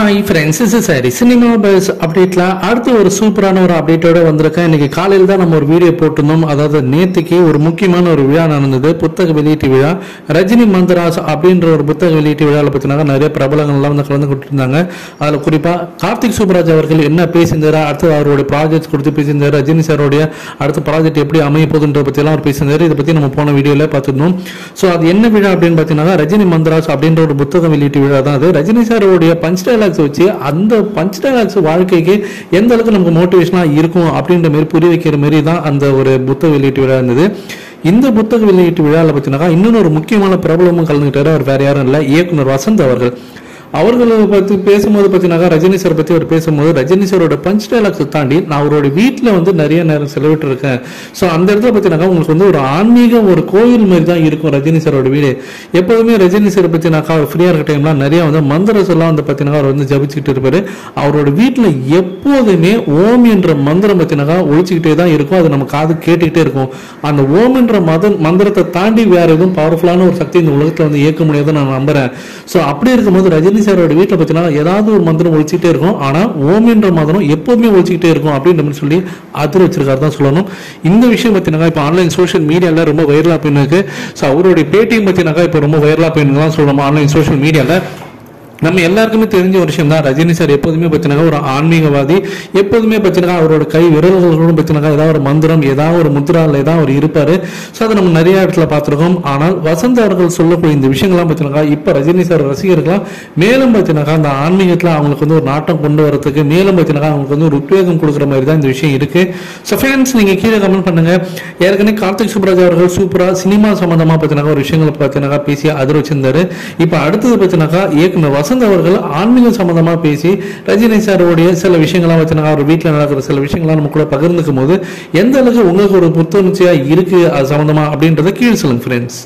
Hi friends is சரி cinema buzz அப்டேட்ல அடுத்து ஒரு சூப்பரான ஒரு அப்டேட்டோட வந்திருக்கேன். இன்னைக்கு காலையில் தான் நம்ம ஒரு வீடியோ போட்டிருந்தோம். அதாவது நேத்துக்கு ஒரு முக்கியமான ஒரு விழா நடந்தது. புத்தக வெளியீட்டு விழா. ரஜினி மந்தராஸ் அப்படின்ற ஒரு புத்தக வெளியீட்டு விழாவில் பார்த்தீங்கன்னா நிறைய பிரபலங்கள்லாம் வந்து கலந்து கொடுத்துருந்தாங்க அதில் குறிப்பாக கார்த்திக் சூப்பராஜ் அவர்கள் என்ன பேசியிருந்தாரு? அடுத்து அவருடைய ப்ராஜெக்ட் கொடுத்து பேசியிருந்தார். ரஜினி சாரோடைய அடுத்த ப்ராஜெக்ட் எப்படி அமைய போகுதுன்ற பற்றியெல்லாம் அவர் பேசியிருந்தார். இதை பற்றி நம்ம போன வீடியோவில் பார்த்துருந்தோம். ஸோ அது என்ன விழா அப்படின்னு பார்த்தீங்கன்னா ரஜினி மந்தராஸ் அப்படின்ற ஒரு புத்தக வெளியீட்டு விழா தான் அது. ரஜினி சாரோடைய பஞ்ச் டைலாக்ஸ் வச்சு அந்த பஞ்ச் டைலாக்ஸ் வாழ்க்கைக்கு எந்த அளவுக்கு நமக்கு மோட்டிவேஷனாக இருக்கும் அப்படின்ற மாதிரி புரிய வைக்கிற மாதிரி தான் அந்த ஒரு புத்தக வெளியீட்டு விழா இருந்தது. இந்த புத்தக வெளியீட்டு விழாவில் பார்த்தீங்கன்னா இன்னொன்று ஒரு முக்கியமான பிரபலமும் கலந்துக்கிட்டாரு அவர் வேற யாரும் இல்லை இயக்குனர் வசந்த் அவர்கள். அவர்களை பற்றி பேசும்போது பார்த்தீங்கன்னா ரஜினி சார் பற்றி அவர் பேசும்போது ரஜினி சாரோட பஞ்ச் டைலாக்ஸ் தாண்டி நான் அவரோட வீட்டில் வந்து நிறைய நேரம் செலவிட்டுருக்கேன். ஸோ அந்த இடத்துல பார்த்தீங்கன்னா உங்களுக்கு வந்து ஒரு ஆன்மீக ஒரு கோயில் மாதிரி தான் இருக்கும் ரஜினி சாரோட வீடு. எப்போதுமே ரஜினி சாரை பற்றினாக்கா அவர் ஃப்ரீயாக இருக்க டைம்லாம் நிறையா வந்து மந்திரஸ் எல்லாம் வந்து பார்த்தீங்கன்னா அவர் வந்து ஜபிச்சுக்கிட்டு இருப்பார். அவரோட வீட்டில் எப்போதுமே ஓம் என்ற மந்திரம் பார்த்தீங்கன்னா ஒழிச்சுக்கிட்டே தான் இருக்கும். அது நம்ம காது கேட்டுக்கிட்டே இருக்கும். அந்த ஓம் என்ற மத மந்திரத்தை தாண்டி வேற எதுவும் பவர்ஃபுல்லான ஒரு சக்தி இந்த உலகத்தில் வந்து இயக்க முடியாதுன்னு நான் நம்புறேன். ஸோ அப்படி இருக்கும்போது ரஜினி சாரோட வீட்டில் பார்த்தீங்கன்னா ஏதாவது ஒரு மந்திரம் ஒழிச்சிக்கிட்டே இருக்கும். ஆனால் ஓமின்ற மந்திரம் எப்போதுமே ஒழிச்சிக்கிட்டே இருக்கும் அப்படின்ற சொல்லி அதிர வச்சிருக்காரு தான் சொல்லணும். இந்த விஷயம் பார்த்தீங்கன்னா இப்போ ஆன்லைன் சோஷியல் மீடியாவில் ரொம்ப வைரலாக போயின்னு இருக்கு. ஸோ அவருடைய பேட்டியும் பார்த்தீங்கன்னாக்கா இப்போ ரொம்ப வைரலாக போயின்னு தான் சொல்லணும் ஆன்லைன் சோஷியல் மீடியாவில் நம்ம எல்லாருக்குமே தெரிஞ்ச ஒரு விஷயம் தான் ரஜினி சார் எப்போதுமே பார்த்தீங்கன்னா ஒரு ஆன்மீகவாதி எப்போதுமே பார்த்தீங்கன்னா அவரோட கை விரல்களோடும் பார்த்தீங்கன்னா ஏதாவது ஒரு மந்திரம் ஏதாவது ஒரு முத்ராவில் ஏதாவது அவர் இருப்பாரு. ஸோ அதை நம்ம நிறைய இடத்துல பார்த்துருக்கோம். ஆனால் வசந்த் அவர்கள் சொல்லக்கூடிய இந்த விஷயங்கள்லாம் பார்த்தீங்கன்னா இப்போ ரஜினி சார் ரசிகர்களாம் மேலும் பார்த்தீங்கன்னா அந்த ஆன்மீகத்தில் அவங்களுக்கு வந்து ஒரு நாட்டம் கொண்டு வரதுக்கு மேலும் பார்த்தீங்கன்னா அவங்களுக்கு வந்து ஒரு உத்வேகம் கொடுக்குற மாதிரி தான் இந்த விஷயம் இருக்கு. ஸோ ஃபேன்ஸ் நீங்க கீழே கமெண்ட் பண்ணுங்க. ஏற்கனவே கார்த்திக் சுப்ராஜ் அவர்கள் சூப்பரா சினிமா சம்பந்தமா பார்த்தீங்கன்னா ஒரு விஷயங்களை பார்த்தீங்கன்னா பேசி அதிர வச்சிருந்தாரு இப்போ அடுத்தது பார்த்தீங்கன்னாக்கா இயக்குனர் வசந்த் அவர்கள் ஆன்மீகம் சம்பந்தமா பேசி ரஜினி சாரோடைய சில விஷயங்கள்லாம் பார்த்தீங்கன்னா அவர் வீட்டில் நடக்கிற சில விஷயங்கள்லாம் நம்ம கூட பகிர்ந்துக்கும் போது எந்த அளவுக்கு உங்களுக்கு ஒரு புத்துணர்ச்சியா இருக்கு அது சம்மந்தமாக அப்படின்றத கீழே சொல்லுங்கள் ஃப்ரெண்ட்ஸ்